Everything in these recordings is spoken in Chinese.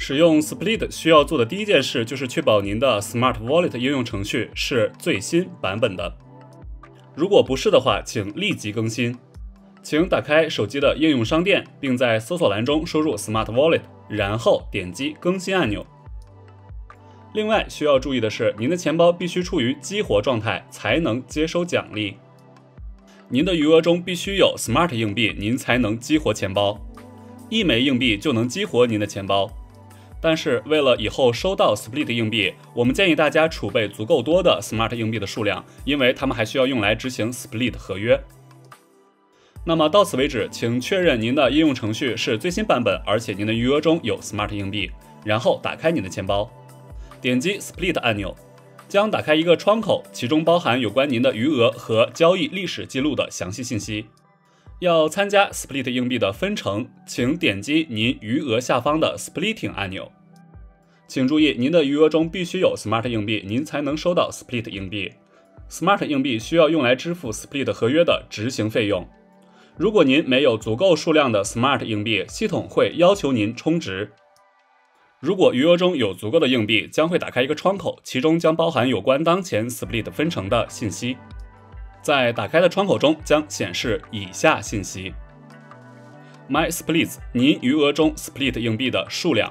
使用 Split 需要做的第一件事就是确保您的 Smart Wallet 应用程序是最新版本的。如果不是的话，请立即更新。请打开手机的应用商店，并在搜索栏中输入 Smart Wallet，然后点击更新按钮。另外需要注意的是，您的钱包必须处于激活状态才能接收奖励。您的余额中必须有 Smart 硬币，您才能激活钱包。一枚硬币就能激活您的钱包。但是为了以后收到 Split 硬币，我们建议大家储备足够多的 Smart 硬币的数量，因为它们还需要用来执行 Split 合约。那么到此为止，请确认您的应用程序是最新版本，而且您的余额中有 Smart 硬币。然后打开您的钱包，点击 Split 按钮，将打开一个窗口，其中包含有关您的余额和交易历史记录的详细信息。要参加 Split 硬币的分成，请点击您余额下方的 Splitting 按钮。请注意，您的余额中必须有 Smart 硬币，您才能收到 Split 硬币。Smart 硬币需要用来支付 Split 合约的执行费用。如果您没有足够数量的 Smart 硬币，系统会要求您充值。如果余额中有足够的硬币，将会打开一个窗口，其中将包含有关当前 Split 分成的信息。在打开的窗口中将显示以下信息：My Splits，您余额中 Split 硬币的数量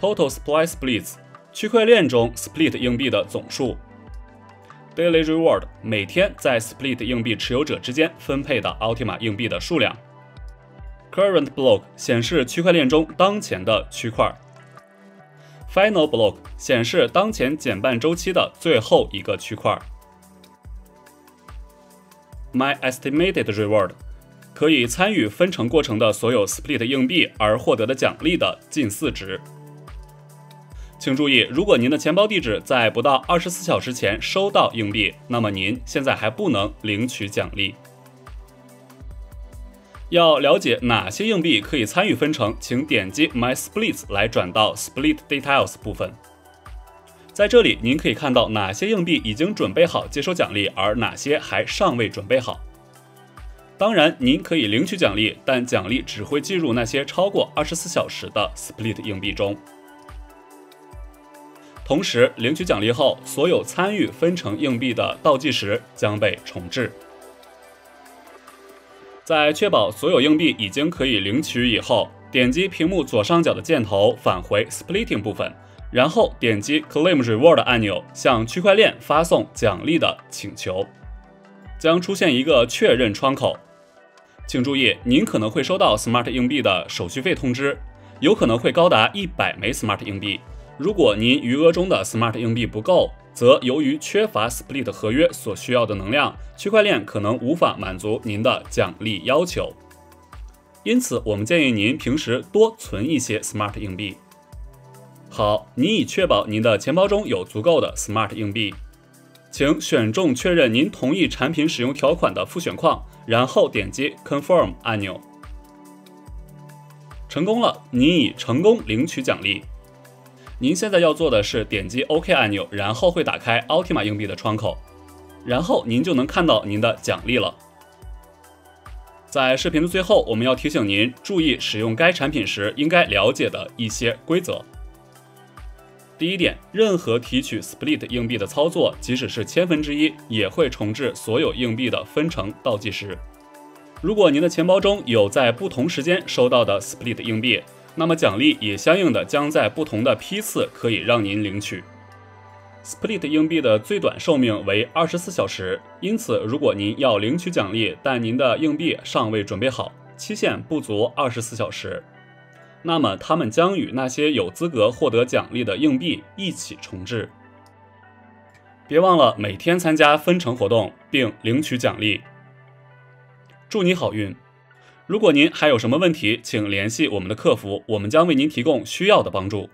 ；Total Supply Splits，区块链中 Split 硬币的总数；Daily Reward，每天在 Split 硬币持有者之间分配的 Ultima 硬币的数量；Current Block，显示区块链中当前的区块；Final Block，显示当前减半周期的最后一个区块。My estimated reward，可以参与分成过程的所有 Split 硬币而获得的奖励的近似值。请注意，如果您的钱包地址在不到二十四小时前收到硬币，那么您现在还不能领取奖励。要了解哪些硬币可以参与分成，请点击 My Splits 来转到 Split Details 部分。在这里，您可以看到哪些硬币已经准备好接收奖励，而哪些还尚未准备好。当然，您可以领取奖励，但奖励只会计入那些超过二十四小时的 Split 硬币中。同时，领取奖励后，所有参与分成硬币的倒计时将被重置。在确保所有硬币已经可以领取以后，点击屏幕左上角的箭头返回 Splitting 部分。然后点击 Claim Reward 按钮，向区块链发送奖励的请求，将出现一个确认窗口。请注意，您可能会收到 Smart 硬币的手续费通知，有可能会高达一百枚 Smart 硬币。如果您余额中的 Smart 硬币不够，则由于缺乏 Split 合约所需要的能量，区块链可能无法满足您的奖励要求。因此，我们建议您平时多存一些 Smart 硬币。好，您已确保您的钱包中有足够的 Smart 硬币，请选中确认您同意产品使用条款的复选框，然后点击 Confirm 按钮。成功了，您已成功领取奖励。您现在要做的是点击 OK 按钮，然后会打开 Ultima 硬币的窗口，然后您就能看到您的奖励了。在视频的最后，我们要提醒您注意使用该产品时应该了解的一些规则。第一点，任何提取 Split 硬币的操作，即使是千分之一，也会重置所有硬币的分成倒计时。如果您的钱包中有在不同时间收到的 Split 硬币，那么奖励也相应的将在不同的批次可以让您领取。Split 硬币的最短寿命为二十四小时，因此如果您要领取奖励，但您的硬币尚未准备好，期限不足二十四小时。那么，他们将与那些有资格获得奖励的硬币一起重置。别忘了每天参加分成活动并领取奖励。祝你好运！如果您还有什么问题，请联系我们的客服，我们将为您提供需要的帮助。